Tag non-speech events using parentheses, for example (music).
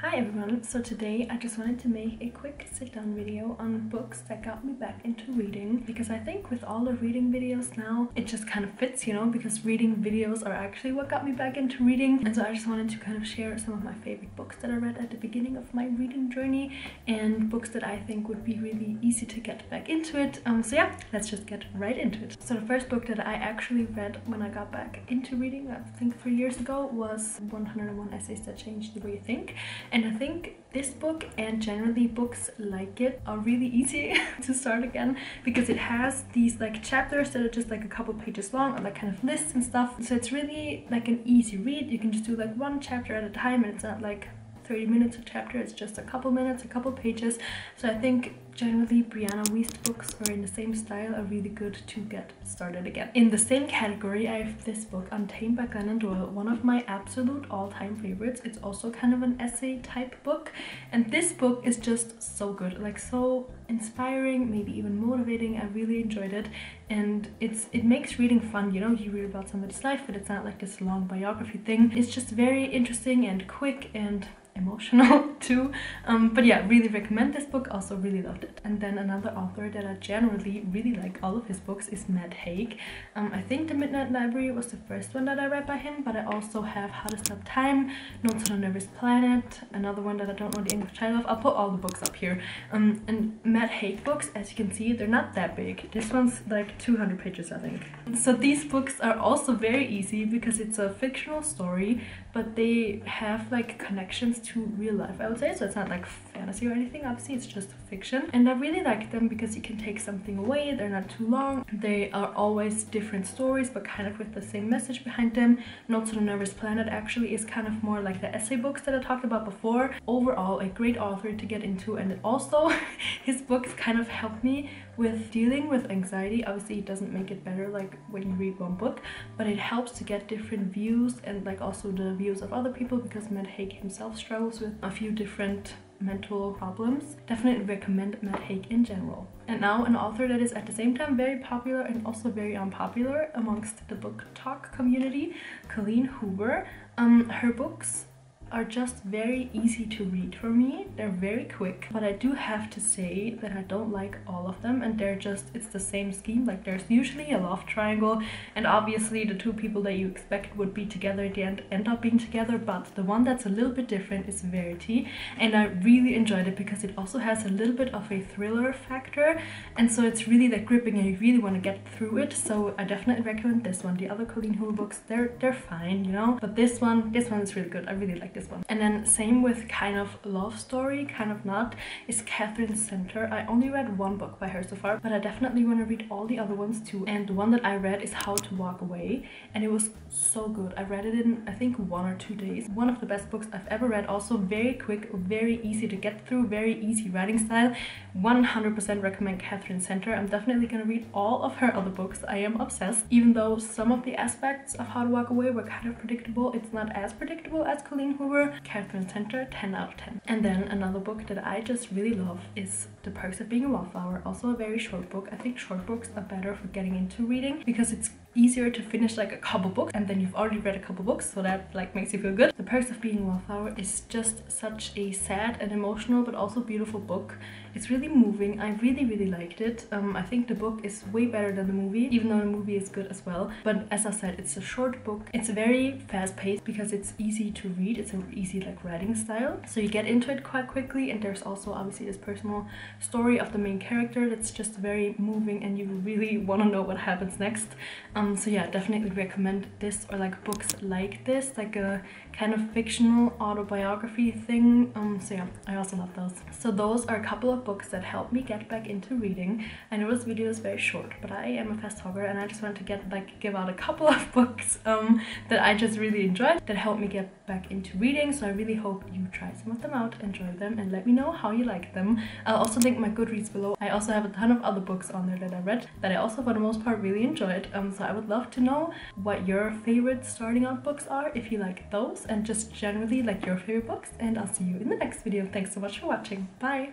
Hi everyone, so today I just wanted to make a quick sit down video on books that got me back into reading because I think with all the reading videos now it just kind of fits, you know, because reading videos are actually what got me back into reading and so I just wanted to kind of share some of my favorite books that I read at the beginning of my reading journey and books that I think would be really easy to get back into it. Um, so yeah, let's just get right into it. So the first book that I actually read when I got back into reading, I think three years ago, was 101 Essays That Changed the Way You Think and I think this book and generally books like it are really easy (laughs) to start again because it has these like chapters that are just like a couple pages long or like kind of lists and stuff. So it's really like an easy read. You can just do like one chapter at a time and it's not like 30 minutes a chapter, it's just a couple minutes, a couple pages. So I think generally Brianna Wiest books are in the same style are really good to get started again. In the same category, I have this book, Untamed by Glennon Doyle, one of my absolute all-time favorites. It's also kind of an essay type book. And this book is just so good, like so inspiring, maybe even motivating. I really enjoyed it. And it's it makes reading fun, you know, you read about somebody's life, but it's not like this long biography thing. It's just very interesting and quick and emotional (laughs) too. Um, but yeah really recommend this book. Also really loved it. And then another author that i generally really like all of his books is matt haig. Um, i think the midnight library was the first one that i read by him but i also have how to stop time notes on a nervous planet another one that i don't know the english title of. I'll put all the books up here. Um, and matt haig books as you can see they're not that big. This one's like 200 pages i think. So these books are also very easy because it's a fictional story but they have like connections to real life I would say. So it's not like fantasy or anything obviously. It's just fiction. And I really like them because you can take something away. They're not too long. They are always different stories but kind of with the same message behind them. Notes on a Nervous Planet actually is kind of more like the essay books that I talked about before. Overall a great author to get into. And also (laughs) his books kind of helped me with dealing with anxiety. Obviously it doesn't make it better like when you read one book but it helps to get different views and like also the of other people because Matt Haig himself struggles with a few different mental problems definitely recommend Matt Haig in general. And now an author that is at the same time very popular and also very unpopular amongst the book talk community Colleen Hoover. Um her books are just very easy to read for me. They're very quick, but I do have to say that I don't like all of them and they're just, it's the same scheme. Like there's usually a love triangle and obviously the two people that you expect would be together at the end end up being together, but the one that's a little bit different is Verity and I really enjoyed it because it also has a little bit of a thriller factor and so it's really that gripping and you really want to get through it. So I definitely recommend this one. The other Colleen Hoover books, they're, they're fine, you know, but this one, this one is really good. I really like this one. And then same with kind of love story, kind of not, is Katherine Center. I only read one book by her so far, but I definitely want to read all the other ones too. And the one that I read is How to Walk Away, and it was so good. I read it in, I think, one or two days. One of the best books I've ever read. Also very quick, very easy to get through, very easy writing style. 100% recommend Katherine Center. I'm definitely gonna read all of her other books. I am obsessed. Even though some of the aspects of How to Walk Away were kind of predictable, it's not as predictable as Colleen. Katherine Center, 10 out of 10. And then another book that I just really love is The Perks of Being a Wallflower. Also a very short book. I think short books are better for getting into reading because it's easier to finish like a couple books and then you've already read a couple books so that like makes you feel good. The Perks of Being Wallflower is just such a sad and emotional but also beautiful book. It's really moving. I really really liked it. Um, I think the book is way better than the movie even though the movie is good as well. But as I said it's a short book. It's very fast paced because it's easy to read. It's an easy like writing style so you get into it quite quickly and there's also obviously this personal story of the main character that's just very moving and you really want to know what happens next. Um, um, so yeah definitely recommend this or like books like this like a kind of fictional autobiography thing. Um, so yeah I also love those. So those are a couple of books that helped me get back into reading. I know this video is very short but I am a fast talker and I just wanted to get like give out a couple (laughs) of books um, that I just really enjoyed that helped me get back into reading. So I really hope you try some of them out enjoy them and let me know how you like them. I'll also link my Goodreads below. I also have a ton of other books on there that I read that I also for the most part really enjoyed. Um, so I would love to know what your favorite starting out books are if you like those and just generally like your favorite books and I'll see you in the next video. Thanks so much for watching. Bye!